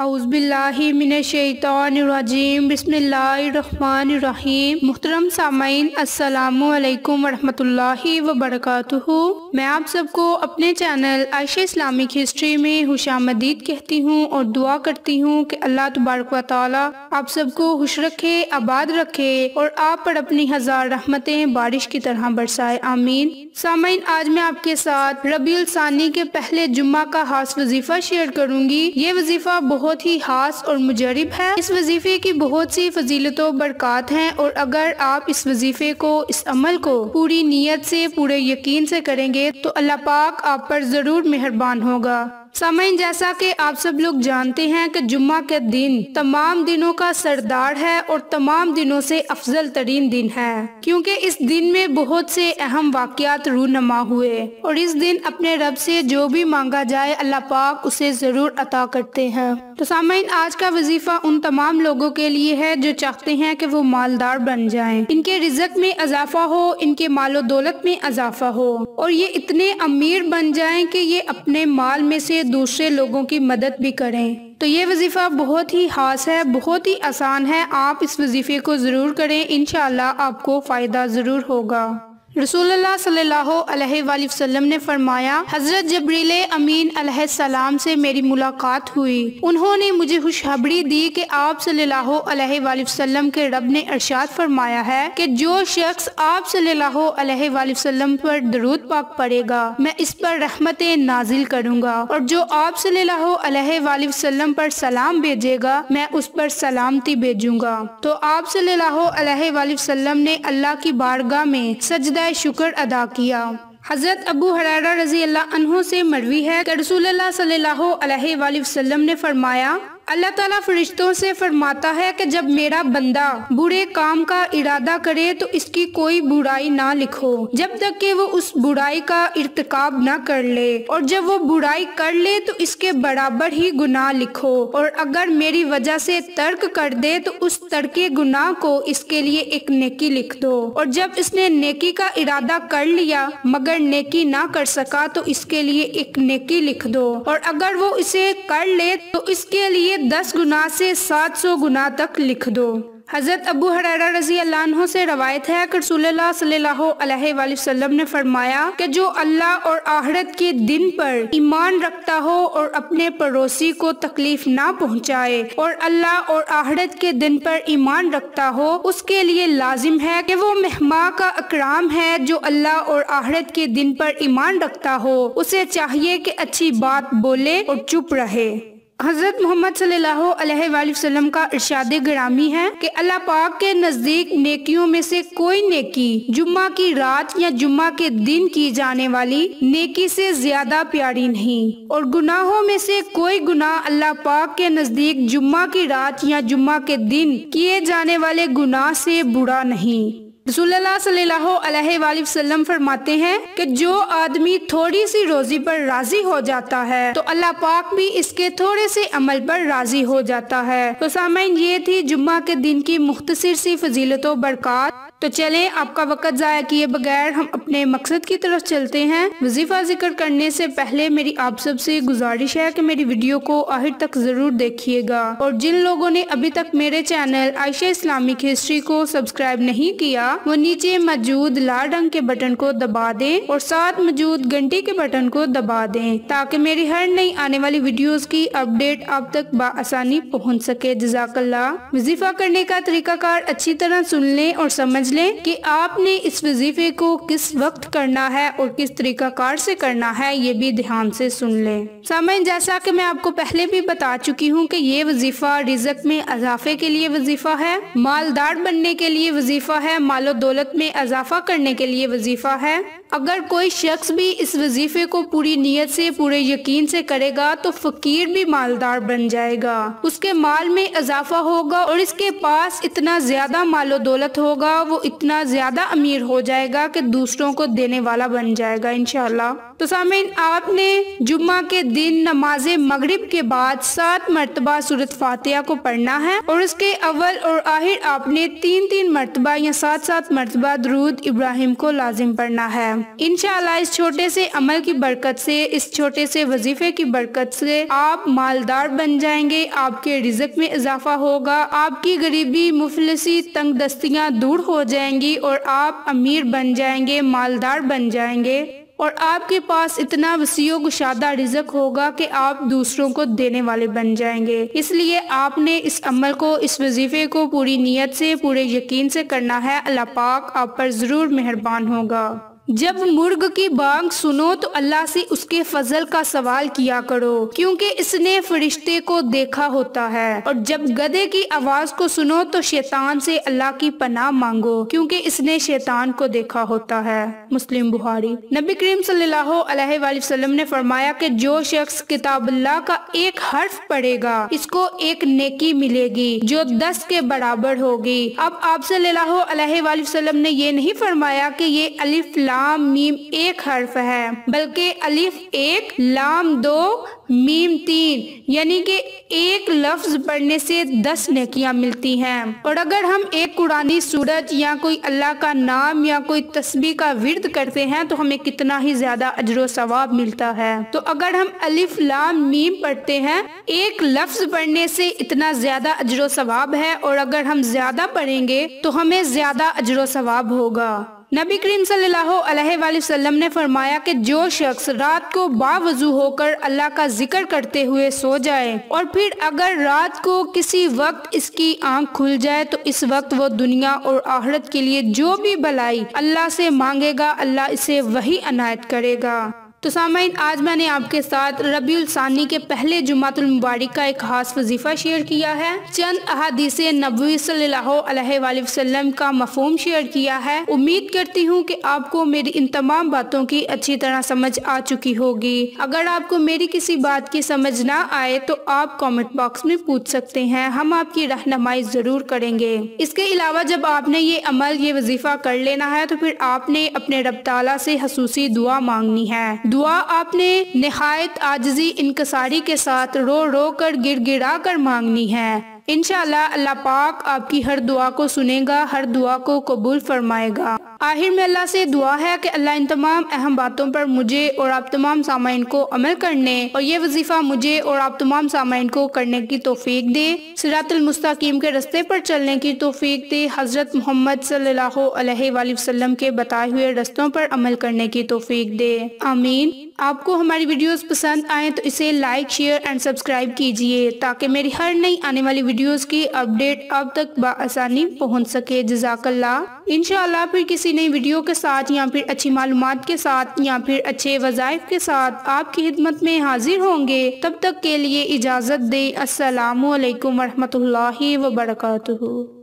اعوذ باللہ من الشیطان الرجیم، بسم اللہ الرحمن الرحیم۔ محترم سامعین، السلام علیکم ورحمۃ اللہ وبرکاتہ میں آپ سب کو اپنے چینل عائشہ اسلامک ہسٹری میں خوش آمدید کہتی ہوں اور دعا کرتی ہوں کہ اللہ تبارک و تعالی آپ سب کو خوش رکھے، آباد رکھے اور آپ پر اپنی ہزار رحمتیں بارش کی طرح برسائے، آمین۔ سامعین، آج میں آپ کے ساتھ ربیع الثانی کے پہلے جمعہ کا خاص وظیفہ شیئر کروں گی۔ یہ وظیفہ بہت بہت ہی خاص اور مجرب ہے اس وظیفے کی بہت سی فضیلت و برکات ہیں اور اگر آپ اس وظیفے کو، اس عمل کو پوری نیت سے، پورے یقین سے کریں گے تو اللہ پاک آپ پر ضرور مہربان ہوگا۔ سامعین، جیسا کہ آپ سب لوگ جانتے ہیں کہ جمعہ کے دن تمام دنوں کا سردار ہے اور تمام دنوں سے افضل ترین دن ہے۔ کیونکہ اس دن میں بہت سے اہم واقعات رونما ہوئے اور اس دن اپنے رب سے جو بھی مانگا جائے اللہ پاک اسے ضرور عطا کرتے ہیں۔ تو سامعین، آج کا وظیفہ ان تمام لوگوں کے لیے ہے جو چاہتے ہیں کہ وہ مالدار بن جائیں۔ ان کے رزق میں اضافہ ہو، ان کے مال و دولت میں اضافہ ہو۔ اور یہ اتنے امیر بن جائیں کہ یہ اپنے مال میں سے دوسرے لوگوں کی مدد بھی کریں۔ تو یہ وظیفہ بہت ہی خاص ہے، بہت ہی آسان ہے۔ آپ اس وظیفے کو ضرور کریں، انشاءاللہ آپ کو فائدہ ضرور ہوگا۔ رسول اللہ صلی اللہ علیہ وآلہ وسلم نے فرمایا، حضرت جبریل امین علیہ السلام سے میری ملاقات ہوئی۔ انہوں نے مجھے خوشخبری دی کہ آپ صلی اللہ علیہ وآلہ وسلم کے رب نے ارشاد فرمایا ہے کہ جو شخص آپ صلی اللہ علیہ وآلہ وسلم پر درود پاک پڑے گا، میں اس پر رحمتیں نازل کروں گا۔ اور جو آپ صلی اللہ علیہ وآلہ وسلم پر سلام بھیجے گا، میں اس پر سلامتی بھیجوں گا۔ تو آپ صلی اللہ علیہ وآلہ وسلم نے اللہ کی بارگاہ میں سجدہ شکر ادا کیا۔ حضرت ابو حرارہ رضی اللہ عنہ سے مروی ہے کہ رسول اللہ صلی اللہ علیہ وآلہ وسلم نے فرمایا اللہ تعالیٰ فرشتوں سے فرماتا ہے کہ جب میرا بندہ برے کام کا ارادہ کرے تو اس کی کوئی برائی نہ لکھو۔ جب تک کہ وہ اس برائی کا ارتکاب نہ کر لے اور جب وہ برائی کر لے تو اس کے برابر ہی گناہ لکھو۔ اور اگر میری وجہ سے ترک کر دے تو اس ترک گناہ کو اس کے لیے ایک نیکی لکھ دو۔ اور جب اس نے نیکی کا ارادہ کر لیا مگر نیکی نہ کر سکا تو اس کے لیے ایک نیکی لکھ دو۔ اور اگر وہ اسے کر لے تو اس کے لیے دس گناہ سے سات سو گناہ تک لکھ دو۔ حضرت ابو حرارہ رضی اللہ عنہ سے روایت ہے کہ رسول اللہ صلی اللہ علیہ وآلہ وسلم نے فرمایا کہ جو اللہ اور آخرت کے دن پر ایمان رکھتا ہو اور اپنے پڑوسی کو تکلیف نہ پہنچائے اور اللہ اور آخرت کے دن پر ایمان رکھتا ہو، اس کے لیے لازم ہے کہ وہ مہمان کا اکرام ہے جو اللہ اور آخرت کے دن پر ایمان رکھتا ہو۔ اسے چاہیے کہ اچھی بات بولے اور چپ رہے۔ حضرت محمد صلی اللہ علیہ وآلہ وسلم کا ارشاد گرامی ہے کہ اللہ پاک کے نزدیک نیکیوں میں سے کوئی نیکی جمعہ کی رات یا جمعہ کے دن کی جانے والی نیکی سے زیادہ پیاری نہیں اور گناہوں میں سے کوئی گناہ اللہ پاک کے نزدیک جمعہ کی رات یا جمعہ کے دن کیے جانے والے گناہ سے برا نہیں۔ رسول اللہ صلی اللہ علیہ وآلہ وسلم فرماتے ہیں کہ جو آدمی تھوڑی سی روزی پر راضی ہو جاتا ہے، تو اللہ پاک بھی اس کے تھوڑے سے عمل پر راضی ہو جاتا ہے۔ تو سامعین، یہ تھی جمعہ کے دن کی مختصر سی فضیلت و برکات۔ تو چلیں آپ کا وقت ضائع کیے بغیر ہم اپنے مقصد کی طرف چلتے ہیں۔ وظیفہ ذکر کرنے سے پہلے میری آپ سب سے گزارش ہے کہ میری ویڈیو کو آخر تک ضرور دیکھیے گا۔ اور جن لوگوں نے ابھی تک میرے چینل عائشہ اسلامک ہسٹری کو سبسکرائب نہیں کیا وہ نیچے موجود لال رنگ کے بٹن کو دبا دیں اور ساتھ موجود گھنٹی کے بٹن کو دبا دیں تاکہ میری ہر نئی آنے والی ویڈیوز کی اپڈیٹ آپ تک بآسانی پہنچ سکے۔ جزاک اللہ۔ وظیفہ کرنے کا طریقہ کار اچھی طرح سن لیں اور سمجھ لیں کہ آپ نے اس وظیفے کو کس وقت کرنا ہے اور کس طریقہ کار سے کرنا ہے، یہ بھی دھیان سے سن لیں۔ سامعین، جیسا کہ میں آپ کو پہلے بھی بتا چکی ہوں کہ یہ وظیفہ رزق میں اضافے کے لیے وظیفہ ہے، مالدار بننے کے لیے وظیفہ ہے مال و دولت میں اضافہ کرنے کے لیے وظیفہ ہے۔ اگر کوئی شخص بھی اس وظیفے کو پوری نیت سے، پورے یقین سے کرے گا تو فقیر بھی مالدار بن جائے گا۔ اس کے مال میں اضافہ ہوگا اور اس کے پاس اتنا زیادہ مال و دولت ہوگا، وہ اتنا زیادہ امیر ہو جائے گا کہ دوسروں کو دینے والا بن جائے گا، انشاءاللہ۔ تو سامعین، آپ نے جمعہ کے دن نماز مغرب کے بعد سات مرتبہ صورت فاتحہ کو پڑھنا ہے اور اس کے اول اور آخر آپ نے تین تین مرتبہ یا سات ساتھ مرتبہ درود ابراہیم کو لازم پڑھنا ہے۔ انشاءاللہ اس چھوٹے سے عمل کی برکت سے، اس چھوٹے سے وظیفے کی برکت سے آپ مالدار بن جائیں گے۔ آپ کے رزق میں اضافہ ہوگا۔ آپ کی غریبی، مفلسی، تنگ دستیاں دور ہو جائیں گی اور آپ امیر بن جائیں گے، مالدار بن جائیں گے۔ اور آپ کے پاس اتنا وسیع و گشادہ رزق ہوگا کہ آپ دوسروں کو دینے والے بن جائیں گے۔ اس لیے آپ نے اس عمل کو، اس وظیفے کو پوری نیت سے، پورے یقین سے کرنا ہے۔ اللہ پاک آپ پر ضرور مہربان ہوگا۔ جب مرغ کی بانگ سنو تو اللہ سے اس کے فضل کا سوال کیا کرو، کیونکہ اس نے فرشتے کو دیکھا ہوتا ہے۔ اور جب گدے کی آواز کو سنو تو شیطان سے اللہ کی پناہ مانگو، کیونکہ اس نے شیطان کو دیکھا ہوتا ہے۔ مسلم بخاری۔ نبی کریم صلی اللہ علیہ وآلہ وسلم نے فرمایا کہ جو شخص کتاب اللہ کا ایک حرف پڑھے گا، اس کو ایک نیکی ملے گی جو دس کے برابر ہوگی۔ اب آپ صلی اللہ علیہ وآلہ وسلم نے یہ نہیں فرمایا کہ یہ الف لام لام میم ایک حرف ہے، بلکہ الف ایک، لام دو، میم تین یعنی کہ ایک لفظ پڑھنے سے دس نیکیاں ملتی ہیں۔ اور اگر ہم ایک قرآنی سورت یا کوئی اللہ کا نام یا کوئی تسبیح کا ورد کرتے ہیں تو ہمیں کتنا ہی زیادہ اجر و ثواب ملتا ہے۔ تو اگر ہم الف، لام، میم پڑھتے ہیں، ایک لفظ پڑھنے سے اتنا زیادہ اجر و ثواب ہے، اور اگر ہم زیادہ پڑھیں گے تو ہمیں زیادہ اجر و ثواب ہوگا۔ نبی کریم صلی اللہ علیہ وآلہ وسلم نے فرمایا کہ جو شخص رات کو باوضو ہو کر اللہ کا ذکر کرتے ہوئے سو جائے اور پھر اگر رات کو کسی وقت اس کی آنکھ کھل جائے تو اس وقت وہ دنیا اور آخرت کے لیے جو بھی بلائی اللہ سے مانگے گا اللہ اسے وہی عنایت کرے گا۔ تو سامعین، آج میں نے آپ کے ساتھ ربیع الثانی کے پہلے جمعۃ المبارک کا ایک خاص وظیفہ شیئر کیا ہے۔ چند احادیث نبوی صلی اللہ علیہ وآلہ وسلم کا مفہوم شیئر کیا ہے۔ امید کرتی ہوں کہ آپ کو میری ان تمام باتوں کی اچھی طرح سمجھ آ چکی ہوگی۔ اگر آپ کو میری کسی بات کی سمجھ نہ آئے تو آپ کامنٹ باکس میں پوچھ سکتے ہیں۔ ہم آپ کی رہنمائی ضرور کریں گے۔ اس کے علاوہ، جب آپ نے یہ عمل، یہ وظیفہ کر لینا ہے تو پھر آپ نے اپنے رب تعالیٰ سے حسوسی دعا مانگنی ہے۔ دعا آپ نے نہایت آجزی انکساری کے ساتھ رو رو کر گر گرا کر مانگنی ہے۔ انشاءاللہ اللہ پاک آپ کی ہر دعا کو سنے گا، ہر دعا کو قبول فرمائے گا۔ آخر میں اللہ سے دعا ہے کہ اللہ ان تمام اہم باتوں پر مجھے اور آپ تمام سامعین کو عمل کرنے اور یہ وظیفہ مجھے اور آپ تمام سامعین کو کرنے کی توفیق دے۔ سرات المستقیم کے رستے پر چلنے کی توفیق دے۔ حضرت محمد صلی اللہ علیہ وآلہ وسلم کے بتائے ہوئے رستوں پر عمل کرنے کی توفیق دے۔ آمین۔ آپ کو ہماری ویڈیوز پسند آئیں تو اسے لائک، شیئر اینڈ سبسکرائب کیجیے تاکہ میری ہر نئی آنے والی ویڈیوز کی اپڈیٹ اب تک بآسانی پہنچ سکے۔ جزاک اللہ۔ انشاءاللہ پھر کسی نئی ویڈیو کے ساتھ یا پھر اچھی معلومات کے ساتھ یا پھر اچھے وظائف کے ساتھ آپ کی خدمت میں حاضر ہوں گے۔ تب تک کے لیے اجازت دے السلام علیکم ورحمۃ اللہ وبرکاتہ۔